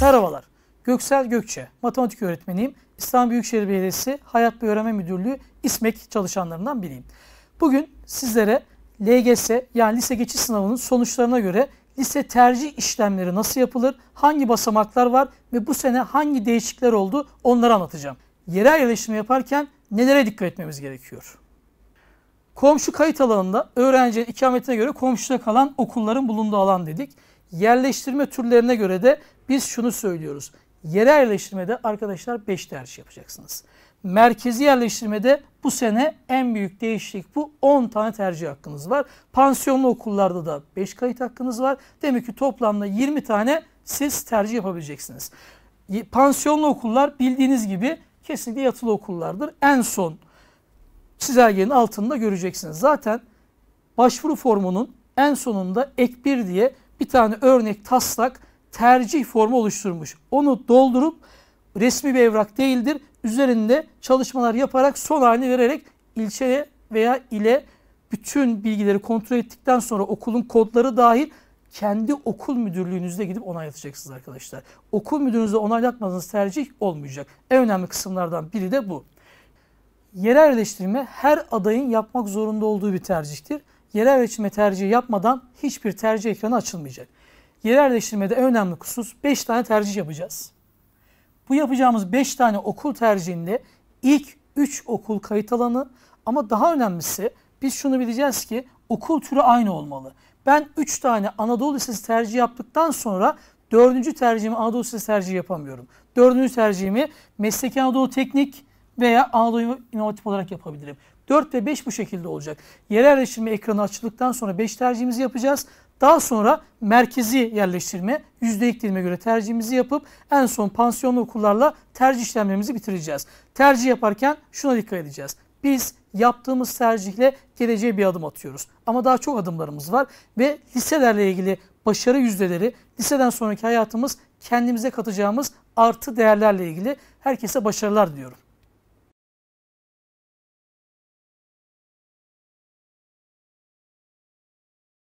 Merhabalar. Göksel Gökçe, matematik öğretmeniyim. İstanbul Büyükşehir Belediyesi Hayat ve Öğrenme Müdürlüğü İSMEK çalışanlarından biriyim. Bugün sizlere LGS yani lise geçiş sınavının sonuçlarına göre lise tercih işlemleri nasıl yapılır, hangi basamaklar var ve bu sene hangi değişiklikler oldu onları anlatacağım. Yerel yerleştirme yaparken nelere dikkat etmemiz gerekiyor? Komşu kayıt alanında öğrencinin ikametine göre komşuda kalan okulların bulunduğu alan dedik. Yerleştirme türlerine göre de biz şunu söylüyoruz. Yerel yerleştirmede arkadaşlar 5 tercih yapacaksınız. Merkezi yerleştirmede bu sene en büyük değişiklik bu. 10 tane tercih hakkınız var. Pansiyonlu okullarda da 5 kayıt hakkınız var. Demek ki toplamda 20 tane siz tercih yapabileceksiniz. Pansiyonlu okullar bildiğiniz gibi kesinlikle yatılı okullardır. En son çizelgenin altında göreceksiniz. Zaten başvuru formunun en sonunda ek 1 diye bir tane örnek taslak tercih formu oluşturmuş. Onu doldurup resmi bir evrak değildir. Üzerinde çalışmalar yaparak son halini vererek ilçeye veya ile bütün bilgileri kontrol ettikten sonra okulun kodları dahil kendi okul müdürlüğünüzde gidip onaylatacaksınız arkadaşlar. Okul müdürünüzde onaylatmadığınız tercih olmayacak. En önemli kısımlardan biri de bu. Yerel yerleştirme her adayın yapmak zorunda olduğu bir tercihtir. Yerel yerleştirme tercihi yapmadan hiçbir tercih ekranı açılmayacak. Yerel yerleştirmede en önemli husus 5 tane tercih yapacağız. Bu yapacağımız 5 tane okul tercihinde ilk 3 okul kayıt alanı ama daha önemlisi biz şunu bileceğiz ki okul türü aynı olmalı. Ben 3 tane Anadolu Lisesi tercih yaptıktan sonra 4. tercihimi Anadolu Lisesi tercih yapamıyorum. 4. tercihimi Mesleki Anadolu Teknik veya Anadolu İnovatif olarak yapabilirim. 4 ve 5 bu şekilde olacak. Yerel yerleştirme ekranı açıldıktan sonra 5 tercihimizi yapacağız. Daha sonra merkezi yerleştirme, yüzdelik dilime göre tercihimizi yapıp en son pansiyonlu okullarla tercih işlemlerimizi bitireceğiz. Tercih yaparken şuna dikkat edeceğiz. Biz yaptığımız tercihle geleceğe bir adım atıyoruz. Ama daha çok adımlarımız var ve liselerle ilgili başarı yüzdeleri, liseden sonraki hayatımız kendimize katacağımız artı değerlerle ilgili herkese başarılar diliyorum.